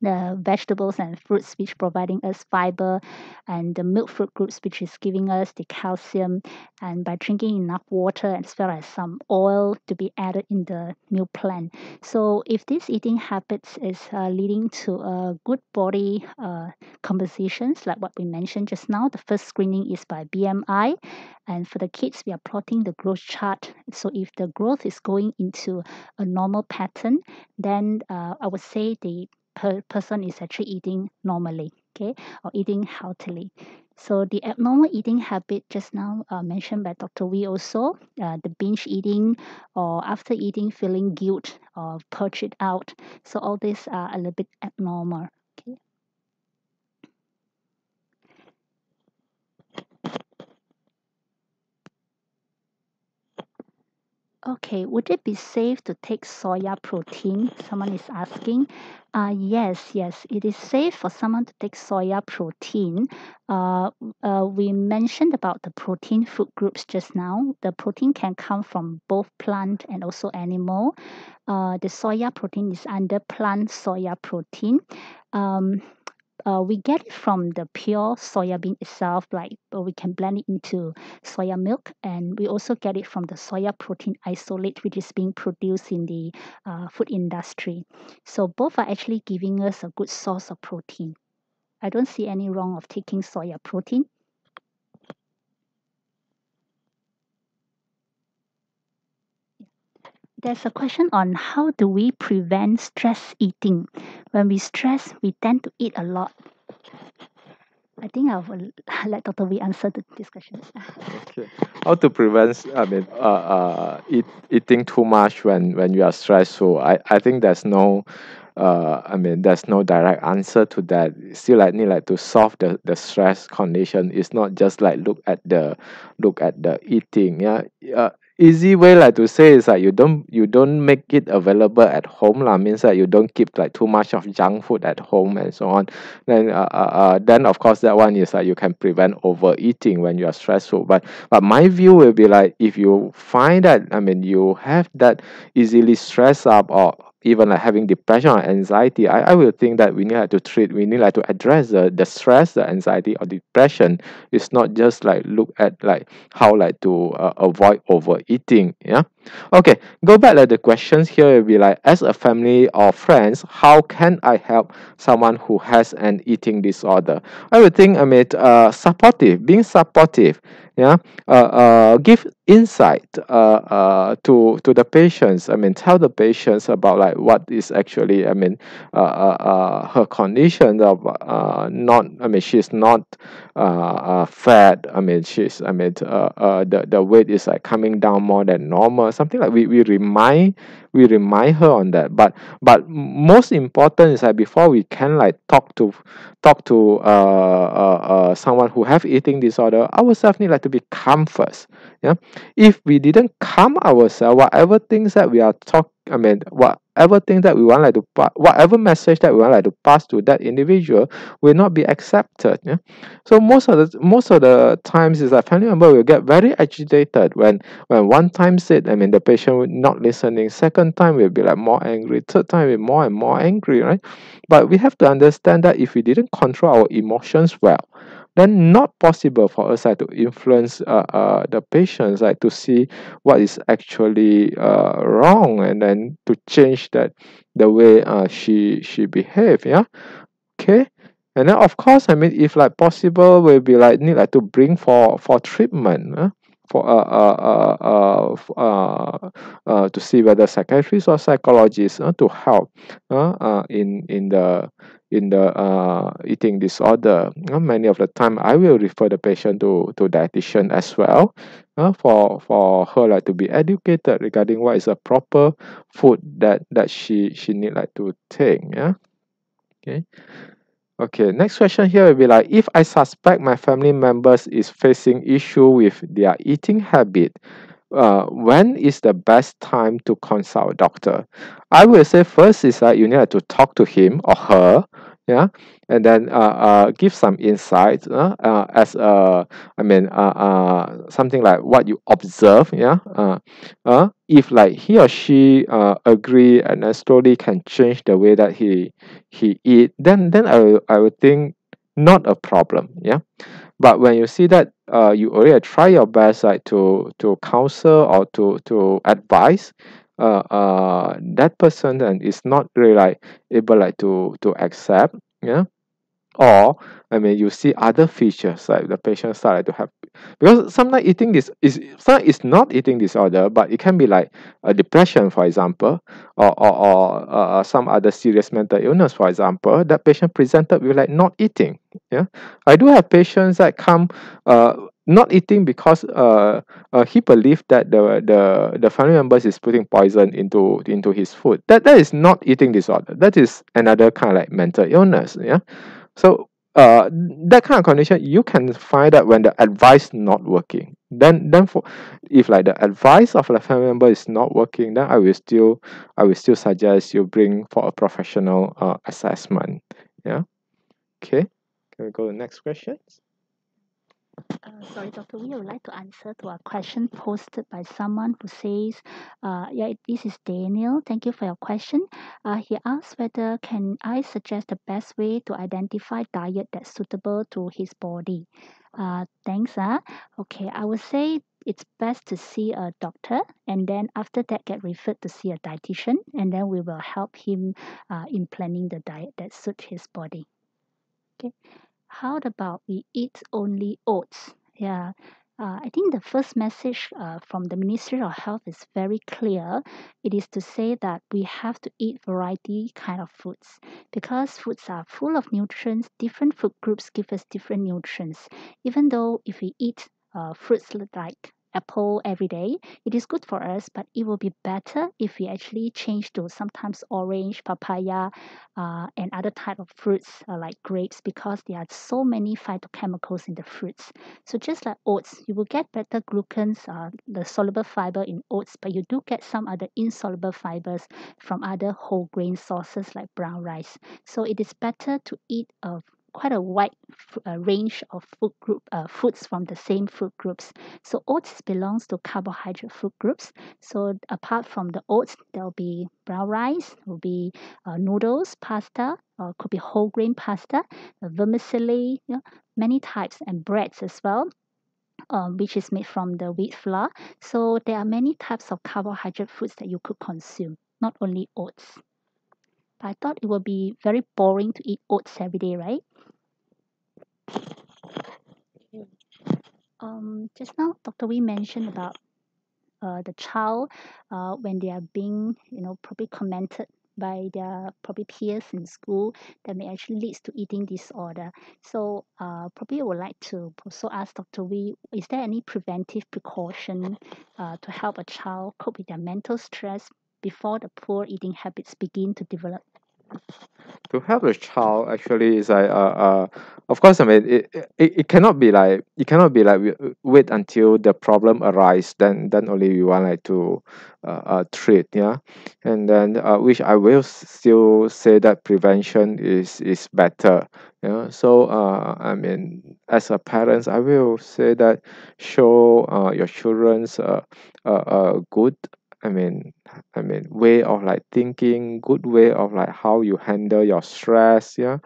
the vegetables and fruits which providing us fiber and the milk fruit groups which is giving us the calcium. And by drinking enough water as well as some oil to be added in the meal plan. So if this eating habits is uh, leading to a good body uh, compositions like what we mentioned just now the first screening is by bmi and for the kids we are plotting the growth chart. So if the growth is going into a normal pattern then uh, i would say the per person is actually eating normally, okay, or eating healthily. So the abnormal eating habit just now uh, mentioned by Dr. Wee also, uh, the binge eating or after eating feeling guilt or purge it out. So all these are a little bit abnormal. Okay. Would it be safe to take soya protein? Someone is asking. Uh, yes, yes, it is safe for someone to take soya protein. Uh, uh, we mentioned about the protein food groups just now. The protein can come from both plant and also animal. Uh, the soya protein is under plant soya protein. Um, uh, we get it from the pure soya bean itself, like uh, we can blend it into soya milk, and we also get it from the soya protein isolate, which is being produced in the uh, food industry. So both are actually giving us a good source of protein. I don't see any wrong of taking soya protein. There's a question on how do we prevent stress eating. When we stress, we tend to eat a lot. I think I will let Dr. Wee answer the, this question. okay how to prevent i mean uh, uh eat, eating too much when when you are stressful i i think there's no uh i mean there's no direct answer to that still like need like to solve the the stress condition it's not just like look at the look at the eating yeah uh, easy way like to say is like you don't you don't make it available at home lah. Means that you don't keep like too much of junk food at home and so on. Then uh, uh, uh then of course that one is like you can prevent overeating when you are stressful. But but my view will be like if you find that i mean you have that easily stressed up or even like having depression or anxiety, I, I will think that we need like to treat, we need like to address the, the stress, the anxiety or depression. It's not just like look at like how like to uh, avoid overeating. Yeah. Okay, go back to the questions here It'll be like as a family or friends, how can I help someone who has an eating disorder? I would think I mean uh supportive, being supportive yeah? Uh, uh, give insight uh, uh, to to the patients. I mean tell the patients about like what is actually i mean uh, uh, uh, her condition of uh, not i mean she's not uh, uh, fat. I mean she's i mean uh, uh, the, the weight is like coming down more than normal something like we, we remind we remind her on that. But but most important is that before we can like talk to talk to uh, uh, uh someone who have eating disorder ourselves need like to be calm first. Yeah? If we didn't calm ourselves whatever things that we are talk I mean whatever thing that we want like to pa- whatever message that we want like to pass to that individual will not be accepted. Yeah? So most of the most of the times is that family member will get very agitated when when one time said I mean the patient not listening. Second time we'll be like more angry. Third time be more and more angry right? But we have to understand that if we didn't control our emotions well then not possible for us like to influence uh, uh the patients like to see what is actually uh wrong and then to change that the way uh she she behave yeah? Okay? And then of course I mean if like possible we'll be like need like to bring for for treatment for uh uh uh uh uh uh to see whether psychiatrists or psychologists to help in in the in the eating disorder. Many of the time I will refer the patient to to dietitian as well for for her like to be educated regarding what is a proper food that that she she need like to take yeah. Okay Okay, next question here will be like if I suspect my family members is facing issue with their eating habit, uh, when is the best time to consult a doctor? I will say first is that you need to talk to him or her, yeah, and then uh, uh, give some insights uh, uh, as uh, I mean uh, uh, something like what you observe, yeah, uh, uh, if like he or she uh, agree and then slowly can change the way that he he eat, then then I will, I would think not a problem, yeah? But when you see that uh you already try your best like to to counsel or to to advise uh uh that person then is not really like able like to to accept yeah? Or I mean you see other features like the patient started to have because sometimes eating this is sometimes it's not eating disorder but it can be like a depression for example or or, or uh, some other serious mental illness for example that patient presented with like not eating yeah? I do have patients that come uh not eating because uh, uh he believed that the the the family members is putting poison into into his food. That that is not eating disorder. That is another kind of like mental illness yeah? So uh that kind of condition you can find that when the advice not working. Then then for if like the advice of the family member is not working then I will still I will still suggest you bring for a professional uh assessment yeah? Okay can we go to the next question Uh, sorry, Dr. Wee would like to answer to a question posted by someone who says, uh, yeah, this is Daniel. Thank you for your question. Uh, he asked whether can I suggest the best way to identify diet that's suitable to his body. Uh, thanks. Uh. Okay, I would say it's best to see a doctor and then after that get referred to see a dietitian and then we will help him uh, in planning the diet that suits his body. Okay. How about we eat only oats? Yeah. Uh, I think the first message uh, from the Ministry of Health is very clear. It is to say that we have to eat variety kind of foods because foods are full of nutrients. Different food groups give us different nutrients. Even though if we eat uh, fruits like apple every day. It is good for us but it will be better if we actually change to sometimes orange papaya uh, and other type of fruits uh, like grapes because there are so many phytochemicals in the fruits. So just like oats you will get beta glucans uh, the soluble fiber in oats but you do get some other insoluble fibers from other whole grain sources like brown rice. So it is better to eat a quite a wide uh, range of food group uh, foods from the same food groups. So oats belongs to carbohydrate food groups. So apart from the oats there'll be brown rice will be uh, noodles pasta or could be whole grain pasta uh, vermicelli you know, many types and breads as well um, which is made from the wheat flour. So there are many types of carbohydrate foods that you could consume not only oats. But i thought it would be very boring to eat oats every day right um just now dr wee mentioned about uh, the child uh, when they are being you know probably commented by their probably peers in school that may actually leads to eating disorder. So uh, probably I would like to also ask dr wee is there any preventive precaution uh, to help a child cope with their mental stress before the poor eating habits begin to develop to help a child actually is like uh, uh of course I mean it, it, it cannot be like it cannot be like we wait until the problem arise then then only we want like to uh, uh treat yeah? And then uh, which I will still say that prevention is is better yeah so uh I mean as a parents I will say that show uh your children's uh, uh, uh good I mean I mean way of like thinking good way of like how you handle your stress yeah?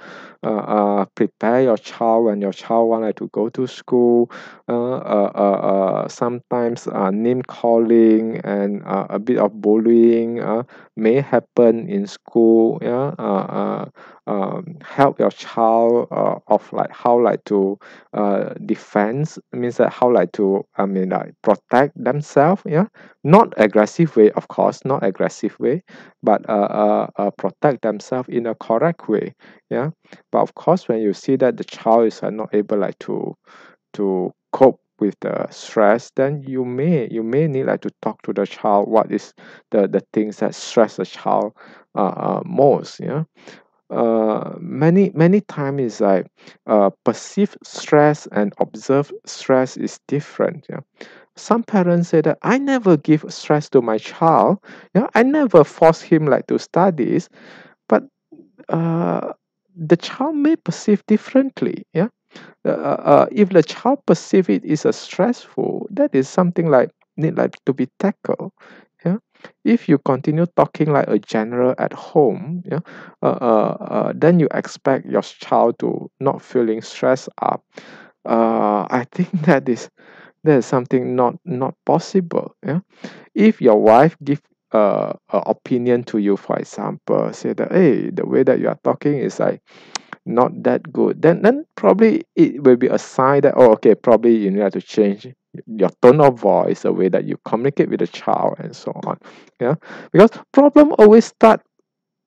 Uh, uh prepare your child when your child wanted to go to school. Uh, uh, uh, uh sometimes uh, name calling and uh, a bit of bullying uh, may happen in school yeah? Uh, uh, um, help your child uh, of like how like to uh defense means that how like to I mean like protect themselves yeah? Not aggressive way of course not aggressive way but uh, uh, uh protect themselves in a correct way yeah? But of course when you see that the child is uh, not able like to to cope with the stress then you may you may need like to talk to the child what is the the things that stress the child uh, uh most yeah uh many many times is like uh perceived stress and observed stress is different yeah. Some parents say that I never give stress to my child yeah I never force him like to studies but uh the child may perceive differently yeah. Uh, uh, uh, if the child perceive it is a stressful that is something like need like to be tackled if you continue talking like a general at home yeah uh, uh, uh, then you expect your child to not feeling stressed up. Uh I think that is that is something not not possible yeah. If your wife give uh, a opinion to you for example say that hey the way that you are talking is like not that good then then probably it will be a sign that oh okay probably you need to change your tone of voice the way that you communicate with the child and so on yeah? Because problem always start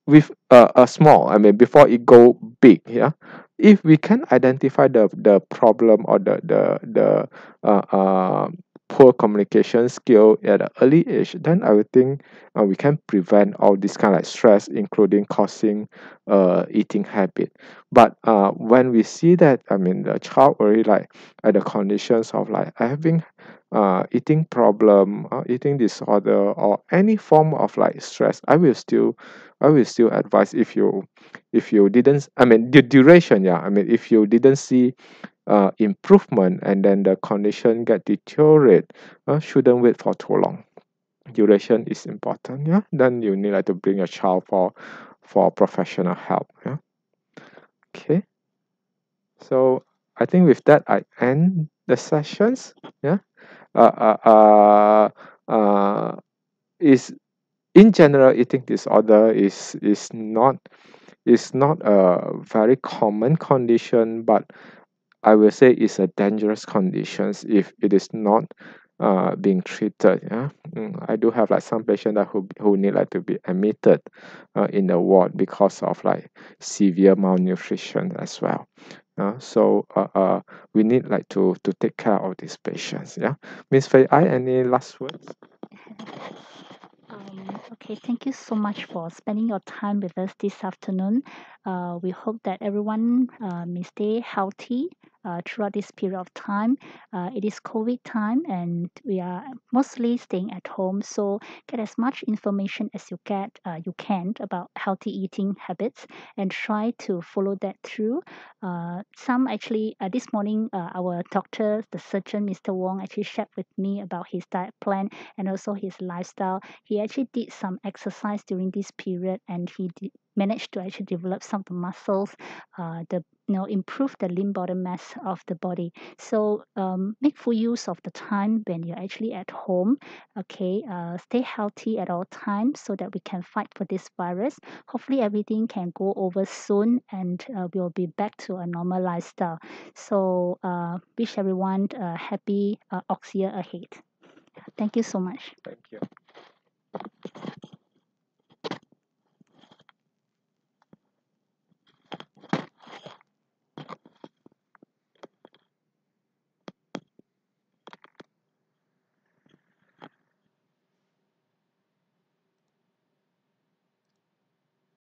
with a, a small i mean before it go big yeah? If we can identify the the problem or the the the uh, uh poor communication skill at an early age then I would think uh, we can prevent all this kind of like stress including causing uh eating habit. But uh when we see that I mean the child already like at the conditions of like having uh eating problem or eating disorder or any form of like stress I will still I will still advise if you if you didn't I mean the duration yeah I mean if you didn't see uh, improvement and then the condition get deteriorate uh, shouldn't wait for too long. Duration is important yeah? Then you need like to bring your child for for professional help yeah? Okay. So i think with that i end the sessions yeah? Uh uh uh, uh is in general eating disorder is is not is not a very common condition but I will say it's a dangerous conditions if it is not uh being treated yeah. Mm, Ai do have like some patient that who who need like to be admitted uh, in the ward because of like severe malnutrition as well uh, so uh, we need like to to take care of these patients yeah. Miss fei I any last words um, okay, thank you so much for spending your time with us this afternoon. Uh, we hope that everyone uh, may stay healthy uh, throughout this period of time. Uh, it is COVID time and we are mostly staying at home. So get as much information as you get uh, you can about healthy eating habits and try to follow that through. Uh, some actually uh, this morning uh, our doctor, the surgeon, Mr. Wong, actually shared with me about his diet plan and also his lifestyle. He actually did some exercise during this period and he did, managed to actually develop some of the muscles, uh, the you know improve the lean body mass of the body. So um, make full use of the time when you're actually at home. Okay, uh, stay healthy at all times so that we can fight for this virus. Hopefully everything can go over soon and uh, we'll be back to a normal lifestyle. So uh, wish everyone a happy uh, Ox year ahead. Thank you so much. thank you